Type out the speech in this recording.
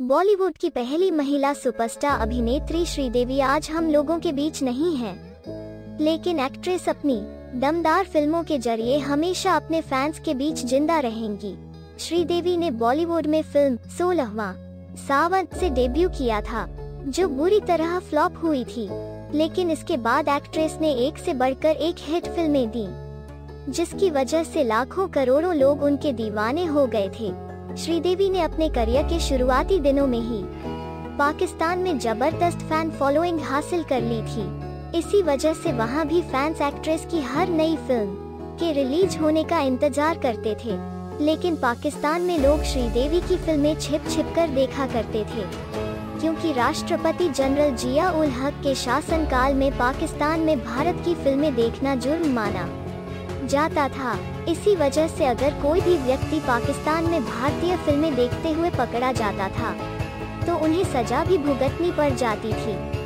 बॉलीवुड की पहली महिला सुपरस्टार अभिनेत्री श्रीदेवी आज हम लोगों के बीच नहीं है। लेकिन एक्ट्रेस अपनी, दमदार फ़िल्मों के ज़रिए हमेशा अपने फैंस के बीच ज़िंदा रहेंगी। श्रीदेवी ने बॉलीवुड में फ़िल्म सोलहवा, सावन से डेब्यू किया था, जो बुरी तरह फ्लॉप हुई थी। लेकिन इसके बाद एक्ट्रेस ने एक से बढ़कर एक हिट फ़िल्में दी, जिसकी वजह से लाखों करोड़ों लोग उनके दीवाने हो गए थे। श्रीदेवी ने अपने करियर के शुरुआती दिनों में ही पाकिस्तान में ज़बरदस्त फ़ैन फॉलोइंग हासिल कर ली थी। इसी वजह से वहाँ भी फैंस एक्ट्रेस की हर नई फ़िल्म के रिलीज़ होने का इंतज़ार करते थे। लेकिन पाकिस्तान में लोग श्रीदेवी की फ़िल्में छिप छिप कर देखा करते थे। क्योंकि राष्ट्रपति जनरल जिया उल हक के शासनकाल में पाकिस्तान में भारत की फ़िल्में देखना जुर्म माना। जाता था। इसी वजह से अगर कोई भी व्यक्ति पाकिस्तान में भारतीय फ़िल्में देखते हुए पकड़ा जाता था तो उन्हें सजा भी भुगतनी पड़ जाती थी।